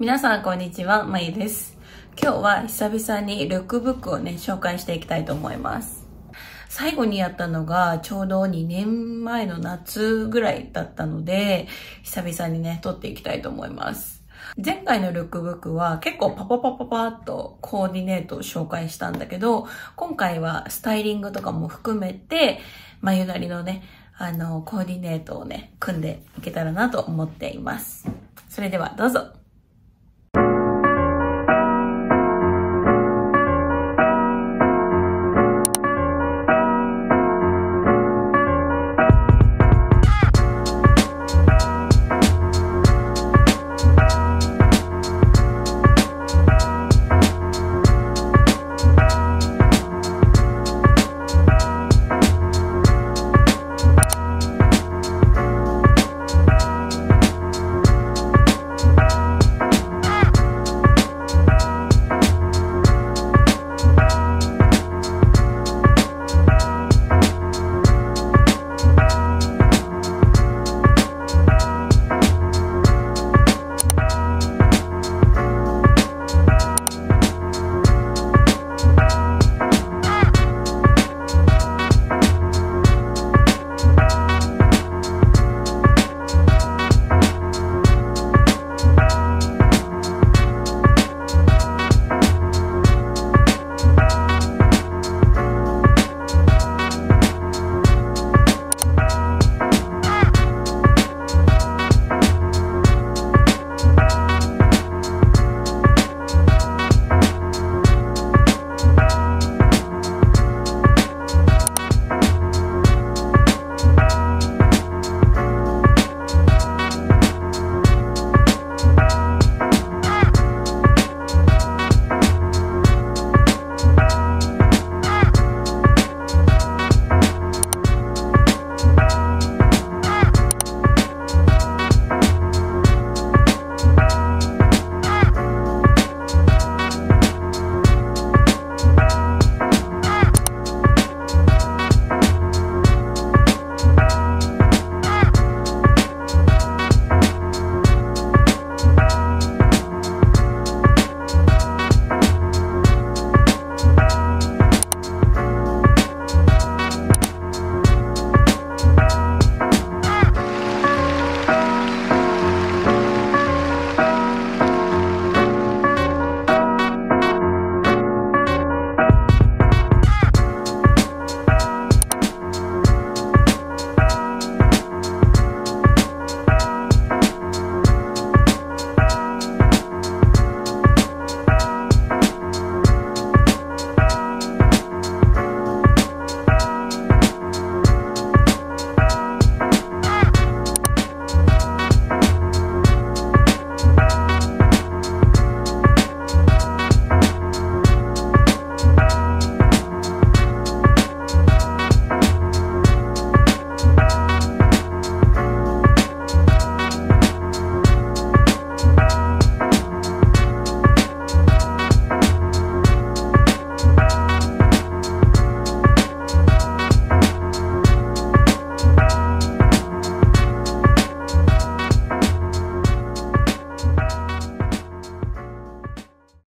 皆さん、こんにちは。まゆです。今日は久々にルックブックをね、紹介していきたいと思います。最後にやったのがちょうど2年前の夏ぐらいだったので、久々にね、撮っていきたいと思います。前回のルックブックは結構パパパパパッとコーディネートを紹介したんだけど、今回はスタイリングとかも含めて、眉なりのね、あの、コーディネートをね、組んでいけたらなと思っています。それではどうぞ。